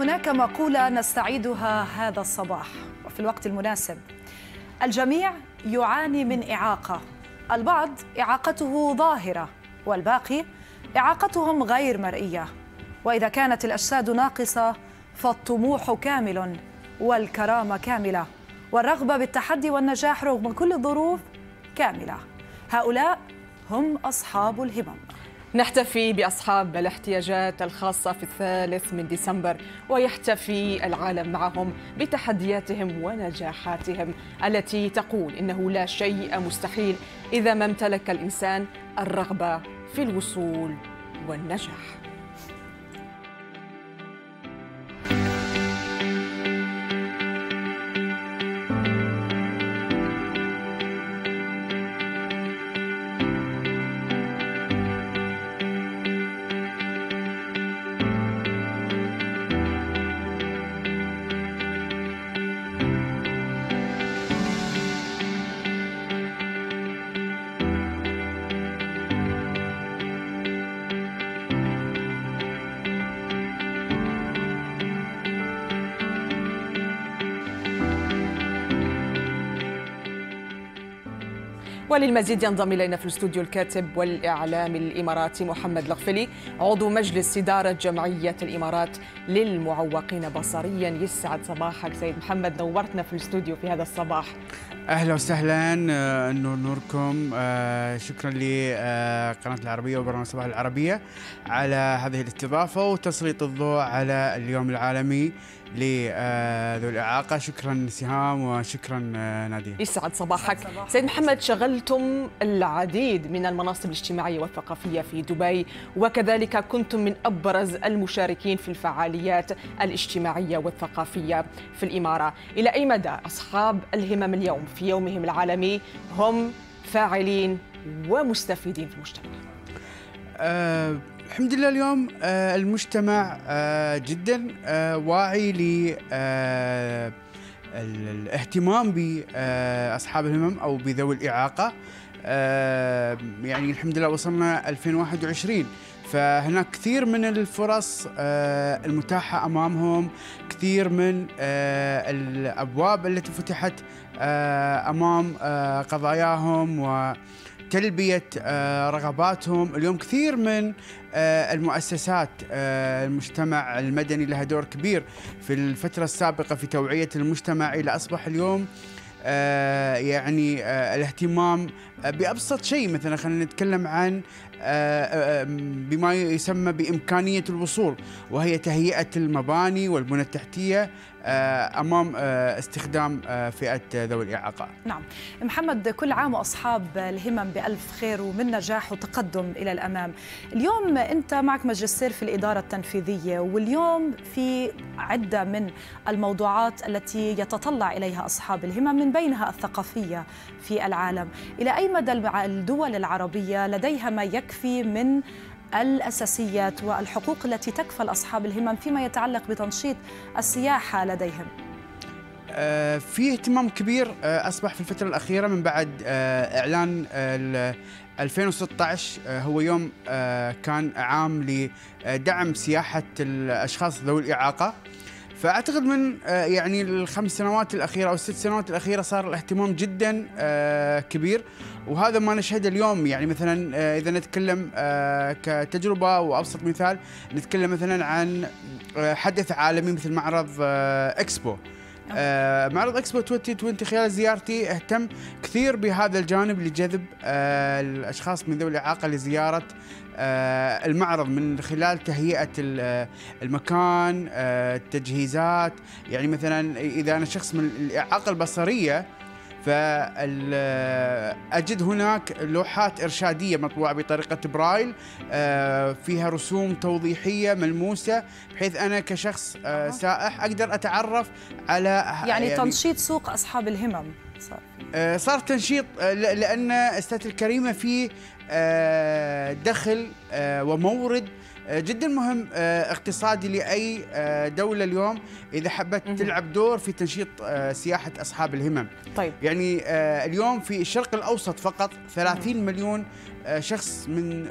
هناك مقولة نستعيدها هذا الصباح وفي الوقت المناسب. الجميع يعاني من إعاقة. البعض إعاقته ظاهرة والباقي إعاقتهم غير مرئية. وإذا كانت الأجساد ناقصة فالطموح كامل والكرامة كاملة. والرغبة بالتحدي والنجاح رغم كل الظروف كاملة. هؤلاء هم أصحاب الهمم. نحتفي بأصحاب الاحتياجات الخاصة في الثالث من ديسمبر ويحتفي العالم معهم بتحدياتهم ونجاحاتهم التي تقول إنه لا شيء مستحيل إذا ما امتلك الإنسان الرغبة في الوصول والنجاح. وللمزيد ينضم إلينا في الاستوديو الكاتب والاعلامي الاماراتي محمد الغفلي عضو مجلس إدارة جمعية الإمارات للمعوقين بصريا. يسعد صباحك سيد محمد نورتنا في الاستوديو في هذا الصباح. أهلا وسهلا نور نوركم. آه، شكرا لقناه العربية وبرنامج صباح العربية على هذه الاستضافة وتسليط الضوء على اليوم العالمي لذوي الإعاقة. شكرا سهام وشكرا آه، نادية يسعد صباحك. سيد محمد شغلتم العديد من المناصب الاجتماعية والثقافية في دبي وكذلك كنتم من أبرز المشاركين في الفعاليات الاجتماعية والثقافية في الإمارة. إلى أي مدى أصحاب الهمم اليوم في يومهم العالمي هم فاعلين ومستفيدين في المجتمع؟ أه الحمد لله اليوم آه المجتمع آه جدا آه واعي ل الاهتمام بأصحاب الهمم أو بذوي الإعاقة. آه يعني الحمد لله وصلنا 2021 فهناك كثير من الفرص آه المتاحة أمامهم كثير من آه الأبواب التي فتحت آه قضاياهم و تلبية رغباتهم. اليوم كثير من المؤسسات المجتمع المدني لها دور كبير في الفترة السابقة في توعية المجتمع إلى أصبح اليوم يعني الاهتمام بأبسط شيء. مثلا خلينا نتكلم عن بما يسمى بإمكانية الوصول وهي تهيئة المباني والبنى التحتية أمام استخدام فئة ذوي الإعاقة. نعم، محمد كل عام وأصحاب الهمم بألف خير ومن نجاح وتقدم إلى الأمام. اليوم أنت معك ماجستير في الإدارة التنفيذية واليوم في عدة من الموضوعات التي يتطلع إليها أصحاب الهمم من بينها الثقافية في العالم. إلى أي مدى الدول العربية لديها ما يكفي من الأساسيات والحقوق التي تكفل أصحاب الهمم فيما يتعلق بتنشيط السياحة لديهم؟ في اهتمام كبير أصبح في الفترة الأخيرة من بعد إعلان 2016 هو يوم كان عام لدعم سياحة الأشخاص ذوي الإعاقة فأعتقد من يعني الخمس سنوات الأخيرة أو الست سنوات الأخيرة صار الاهتمام جدا كبير. وهذا ما نشهده اليوم. يعني مثلا إذا نتكلم كتجربة وابسط مثال نتكلم مثلا عن حدث عالمي مثل معرض إكسبو. آه معرض إكسبو 2020 خلال زيارتي اهتم كثير بهذا الجانب لجذب آه الأشخاص من ذوي الإعاقة لزيارة آه المعرض من خلال تهيئة المكان التجهيزات. يعني مثلا إذا أنا شخص من الإعاقة البصرية فأجد هناك لوحات إرشادية مطبوعة بطريقة برايل فيها رسوم توضيحية ملموسة بحيث أنا كشخص سائح أقدر أتعرف على يعني, يعني تنشيط سوق أصحاب الهمم صار. صار تنشيط لأن أستاذ الكريمة في دخل ومورد جدا مهم اقتصادي لأي دولة اليوم إذا حبت تلعب دور في تنشيط سياحة أصحاب الهمم. طيب يعني اليوم في الشرق الأوسط فقط 30 مليون شخص من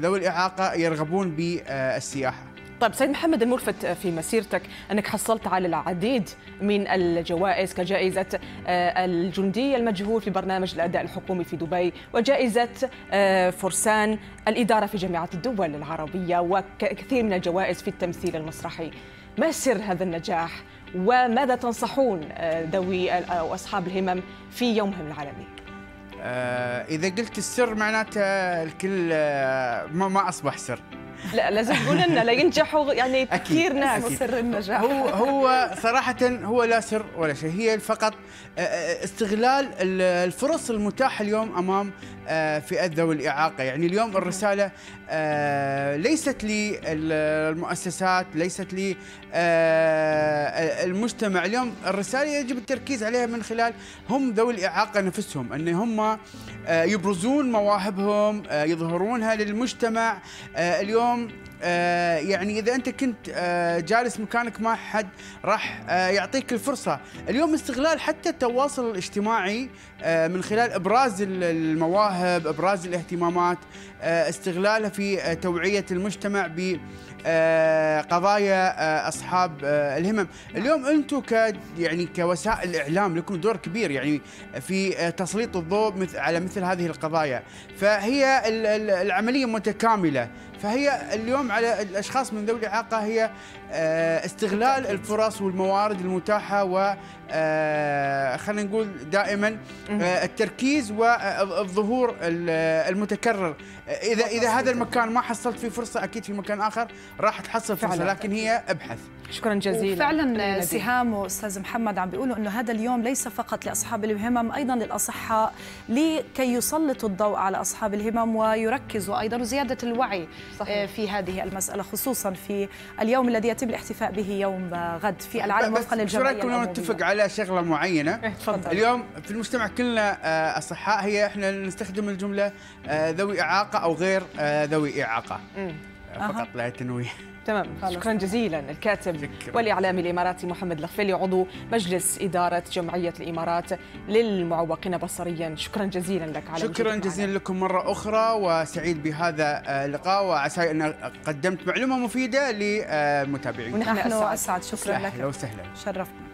ذوي الإعاقة يرغبون بالسياحة. طيب سيد محمد الملفت في مسيرتك أنك حصلت على العديد من الجوائز كجائزة آه، الجندي المجهول في برنامج الأداء الحكومي في دبي وجائزة آه، فرسان الإدارة في جامعة الدول العربية وكثير من الجوائز في التمثيل المسرحي. ما سر هذا النجاح؟ وماذا تنصحون آه، ذوي أو أصحاب الهمم في يومهم العالمي؟ آه إذا قلت السر معناته الكل آه ما, ما أصبح سر. لا لازم تقول لنا لا ينجحوا يعني كثير ناس سر النجاح هو هو صراحة هو لا سر ولا شيء هي فقط آه، آه، استغلال الفرص المتاحة اليوم أمام آه، فئة ذوي الإعاقة. يعني اليوم الرسالة ليست للمؤسسات ليست للمجتمع اليوم الرسالة يجب التركيز عليها من خلال هم ذوي الإعاقة نفسهم أن هم يبرزون مواهبهم يظهرونها للمجتمع. اليوم آه يعني إذا أنت كنت آه جالس مكانك ما حد راح آه يعطيك الفرصة. اليوم استغلال حتى التواصل الاجتماعي من خلال إبراز المواهب إبراز الاهتمامات استغلالها في توعية المجتمع ب قضايا أصحاب الهمم. اليوم أنتم ك يعني كوسائل إعلام لكم دور كبير يعني في تسليط الضوء على مثل هذه القضايا. فهي العملية متكاملة. فهي اليوم على الأشخاص من ذوي الإعاقة هي استغلال الفرص والموارد المتاحة خلينا نقول دائما التركيز والظهور المتكرر. اذا إذا هذا المكان ما حصلت فيه فرصة أكيد في مكان آخر راح تحصل فرصة فعلا. لكن هي أبحث. شكرا جزيلا. فعلا سهام وأستاذ محمد عم بيقولوا إنه هذا اليوم ليس فقط لأصحاب الهمم أيضا للأصحاء لكي يسلطوا الضوء على أصحاب الهمم ويركزوا أيضا وزياده الوعي صحيح. آه، في هذه المسألة خصوصا في اليوم الذي يتم الاحتفاء به يوم غد في العالم وفقا للجمعية شو نتفق على شغلة معينة. إيه، تفضل. اليوم في المجتمع كلنا آه، أصحاء. هي إحنا نستخدم الجملة آه، ذوي إعاقة أو غير ذوي إعاقة. فقط لا تنويه تمام. شكرا جزيلا. الكاتب شكرا. والاعلامي الإماراتي محمد الغفيلي عضو مجلس إدارة جمعية الإمارات للمعوقين بصريا. شكرا جزيلا لك على شكرا جزيلا لكم مرة أخرى وسعيد بهذا اللقاء وعسى أن قدمت معلومة مفيدة للمتابعين ونحن اسعد شكرا لك. أهلا وسهلا شرفنا.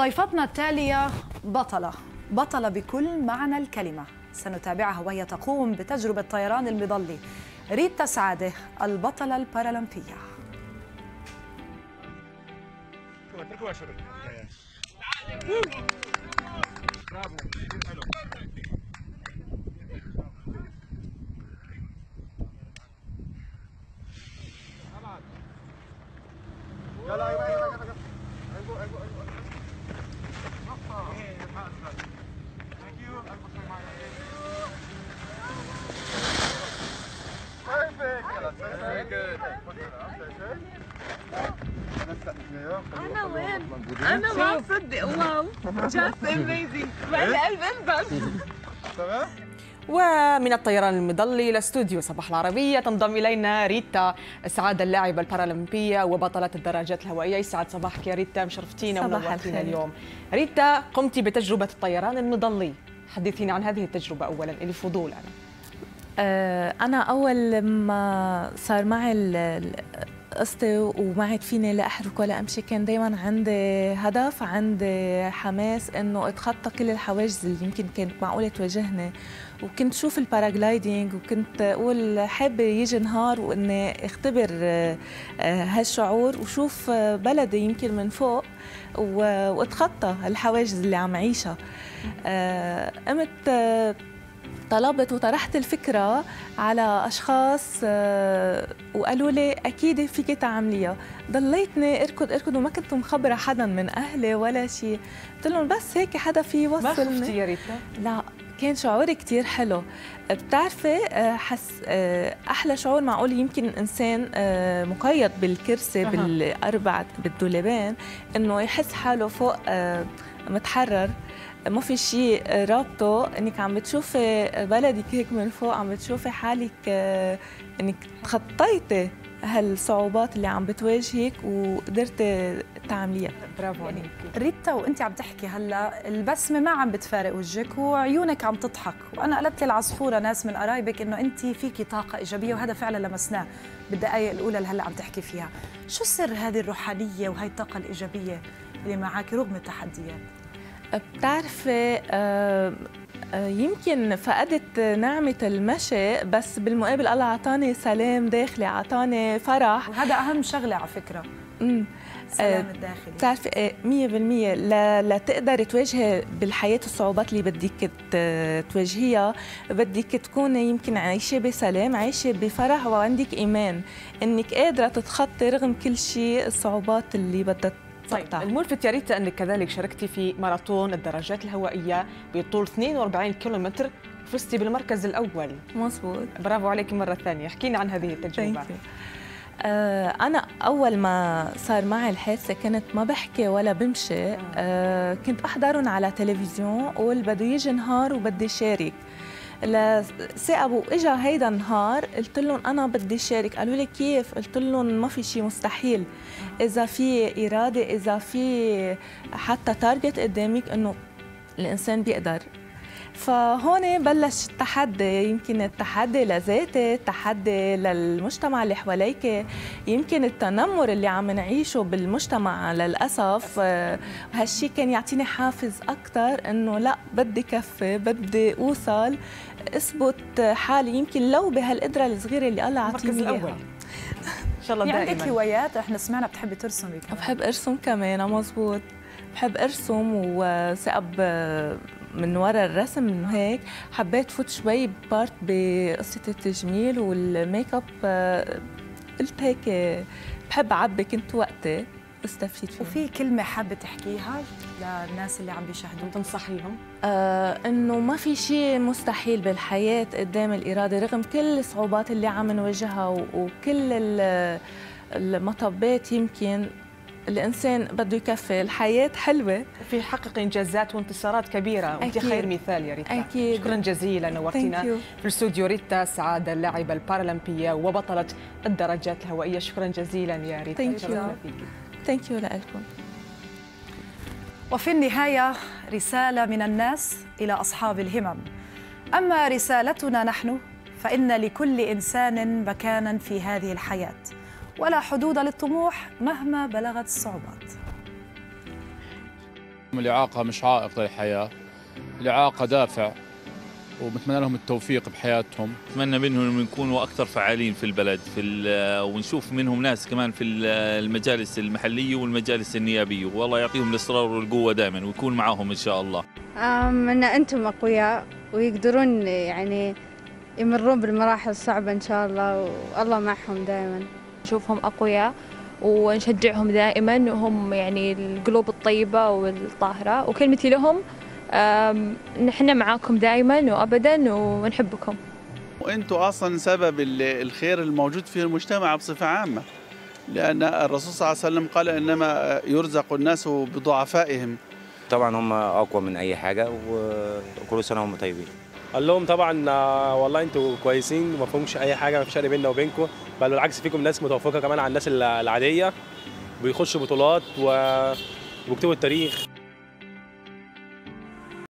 ضيفتنا التالية بطلة. بطلة بكل معنى الكلمة. سنتابعها وهي تقوم بتجربة طيران المظلي. ريتا سعادة البطلة البارالمبية. أنا وين؟ أنا ما اصدق wow. just amazing انبس تمام. ومن الطيران المظلي إلى استوديو صباح العربية تنضم إلينا ريتا سعادة اللاعبه البارالمبية وبطلة الدراجات الهوائية. يسعد صباحك يا ريتا. مشرفتينا ونورتينا اليوم. ريتا قمت بتجربة الطيران المظلي. حدثينا عن هذه التجربة اولا. اللي فضول أنا. آه، أنا أول ما صار معي قصتي وما عاد فيني لا أحرك ولا أمشي. كان دائما عندي هدف عندي حماس إنه أتخطى كل الحواجز اللي يمكن كانت معقولة تواجهني. وكنت شوف الباراجلايدنج وكنت أقول حابه يجي نهار وإني أختبر آه، هالشعور وشوف بلدي يمكن من فوق وأتخطى الحواجز اللي عم عيشها آه، قمت طلبت وطرحت الفكرة على أشخاص آه، وقالوا لي أكيد فيك تعمليها ضليتني أركض أركض وما كنت مخبرة حدا من أهلي ولا شيء. قلت لهم بس هيك حدا في ما يوصلني خفتي يا ريتا؟ لا كان شعوري كتير حلو. بتعرفي آه، حس آه، أحلى شعور معقول يمكن الانسان آه، مقيد بالكرسي أها. بالاربع بالدولابين إنه يحس حاله فوق متحرر. ما في شيء رابطة إنك عم بتشوفي بلدك هيك من فوق عم بتشوفي حالك آه، إنك تخطيتي هالصعوبات اللي عم بتواجهك وقدرتي تعمليها. برافو عليك ريتا وأنت عم تحكي هلا البسمة ما عم بتفارق وجهك وعيونك عم تضحك. وأنا قلت للعصفوره ناس من قرايبك إنه أنت فيكي طاقة إيجابية وهذا فعلا لمسناه بالدقائق الأولى اللي هلأ عم تحكي فيها. شو سر هذه الروحانية وهي الطاقة الإيجابية اللي معك رغم التحديات؟ بتعرفي آه، آه، يمكن فقدت نعمة المشي بس بالمقابل الله أعطاني سلام داخلي أعطاني فرح. وهذا أهم شغلة على أمم. السلام الداخلي. بتعرفي مية بالمية لا لتقدري تواجهي بالحياة الصعوبات اللي بدك تواجهيها. بدك تكوني يمكن عايشة بسلام عايشة بفرح وعندك إيمان إنك قادرة تتخطي رغم كل شيء الصعوبات اللي بدها طيب تقطع الملفت يا ريتا انك كذلك شاركتي في ماراثون الدراجات الهوائية بطول 42 كيلومتر فزتي بالمركز الأول. مزبوط برافو عليك مرة ثانية. احكينا عن هذه التجربة. آه، أنا أول ما صار معي الحادثة كنت ما بحكي ولا بمشي. آه، كنت أحضرهم على تلفزيون وقول بده يجي نهار وبدي شارك. لثاقبوا اجى هيدا النهار قلت لهم أنا بدي شارك. قالوا لي كيف؟ قلت لهم ما في شيء مستحيل. إذا في إرادة إذا في حتى تارجت قدامك إنه الإنسان بيقدر. فهون بلش التحدي. يمكن التحدي لذاتي التحدي للمجتمع اللي حواليك. يمكن التنمر اللي عم نعيشه بالمجتمع للأسف. هالشي كان يعطيني حافز أكتر إنه لا بدي كفي بدي أوصل أثبت حالي. يمكن لو بهالقدرة الصغيرة اللي الله المركز عطيني الأول. إياها إن شاء الله عندك هوايات؟ إحنا سمعنا بتحبي ترسمي كمان بحب أرسم كمان مزبوط بحب أرسم وثقب من ورا الرسم هيك حبيت فوت شوي بآرت بقصة التجميل وال make up آه، قلت هيك بحب أعبي كنت وقتي بستفيد فيه وفي كلمة حابة تحكيها للناس اللي عم بيشاهدوك تنصحيهم؟ آه إنه ما في شيء مستحيل بالحياة قدام الإرادة رغم كل الصعوبات اللي عم نواجهها وكل ال- المطبات يمكن الإنسان بده يكفي الحياة حلوة في يحقق إنجازات وانتصارات كبيرة وأنت. خير مثال يا ريتا أكيد. شكرا جزيلا نورتينا. في الاستوديو ريتا سعادة اللاعبه البارالمبية وبطلة الدراجات الهوائية شكرا جزيلا يا ريتا Thank you. شرفنا فيكي. ثانك يو لكم وفي النهاية رسالة من الناس إلى أصحاب الهمم أما رسالتنا نحن فإن لكل إنسان مكانا في هذه الحياة ولا حدود للطموح مهما بلغت الصعوبات. الإعاقة مش عائق للحياة الإعاقة دافع وبتمنى لهم التوفيق بحياتهم. اتمنى منهم يكونوا أكثر فعالين في البلد في ونشوف منهم ناس كمان في ال- المجالس المحلية والمجالس النيابية. والله يعطيهم الإصرار والقوة دائما ويكون معاهم إن شاء الله. أم أن أنتم أقوياء ويقدرون يعني يمرون بالمراحل الصعبة إن شاء الله والله معهم دائما. نشوفهم أقوياء ونشجعهم دائما. وهم يعني القلوب الطيبة والطاهرة. وكلمتي لهم نحن معاكم دائما وأبدا ونحبكم. وانتوا أصلا سبب ال- الخير الموجود في المجتمع بصفة عامة. لأن الرسول صلى الله عليه وسلم قال إنما يرزق الناس بضعفائهم. طبعا هم أقوى من أي حاجة وكل سنة وهم طيبين. قال لهم طبعا آه، والله أنتوا كويسين وما فيهمش أي حاجة ما فيش فرق بيننا وبينكم. بل بالعكس فيكم ناس متوفقه كمان عن الناس الع- العادية. بيخشوا بطولات و... وبيكتبوا التاريخ.